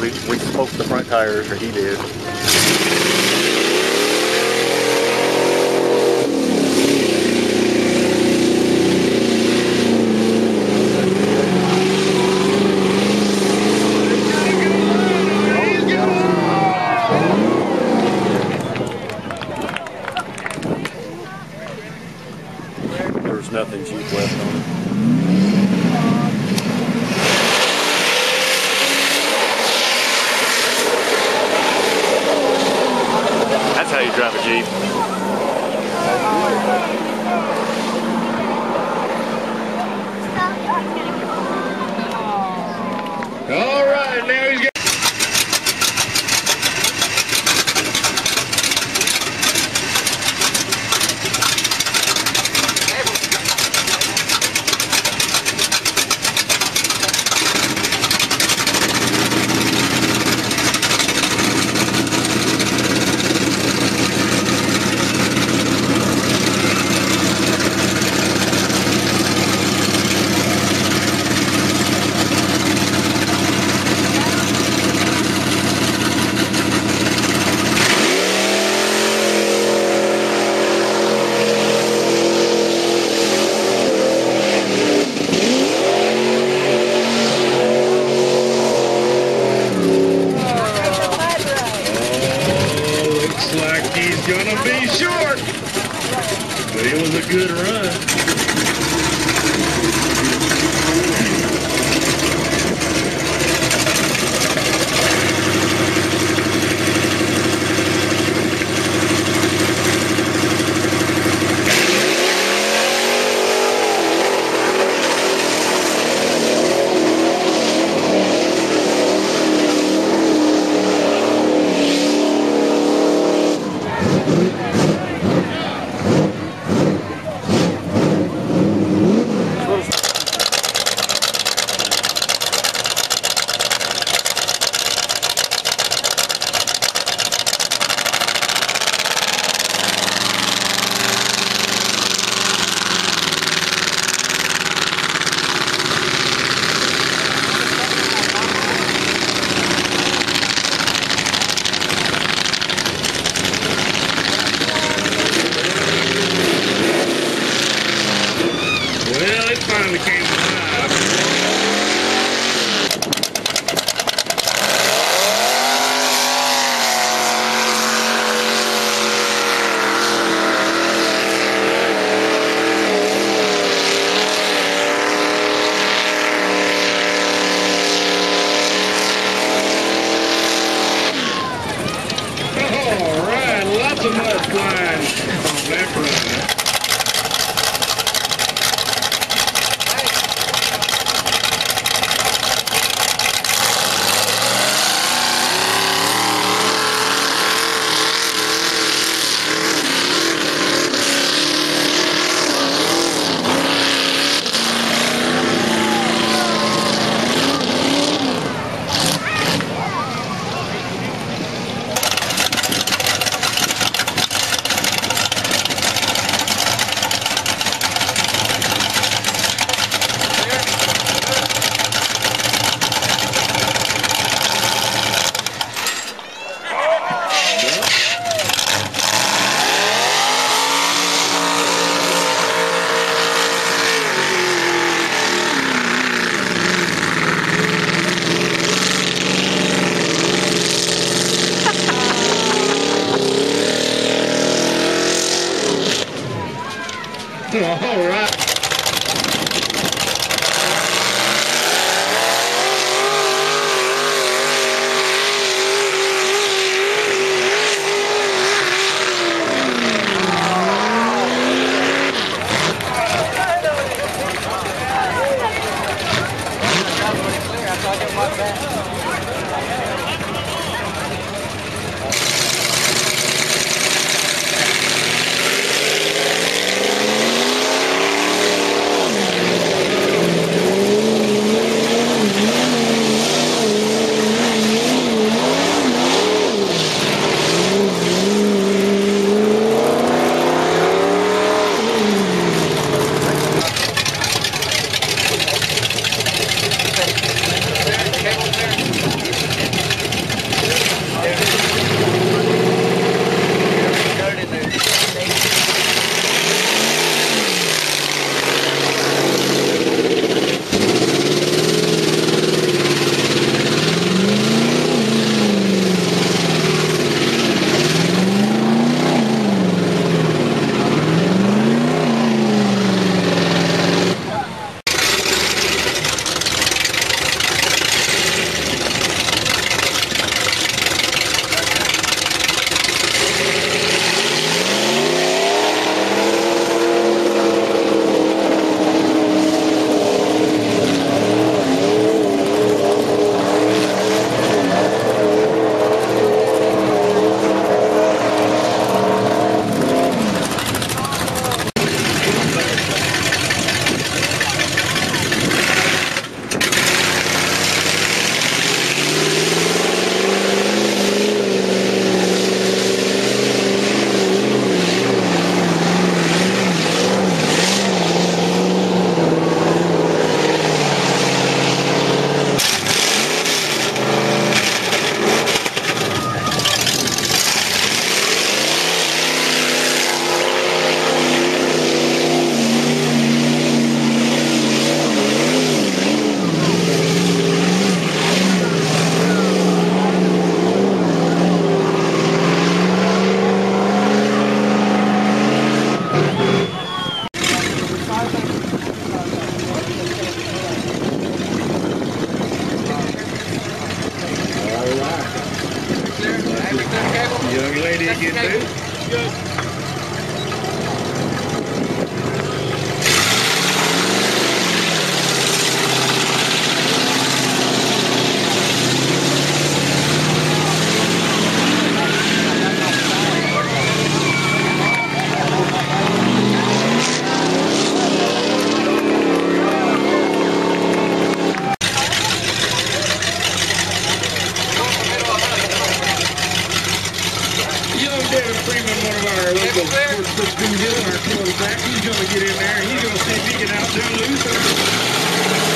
we, we smoked the front tires, or he did. How you drive a Jeep. Short. But it was a good run. All right. ready again, babe? Kevin Freeman, one of our local sports that's been doing our quarterback. He's going to get in there. He's going to see if he can outdo Luther.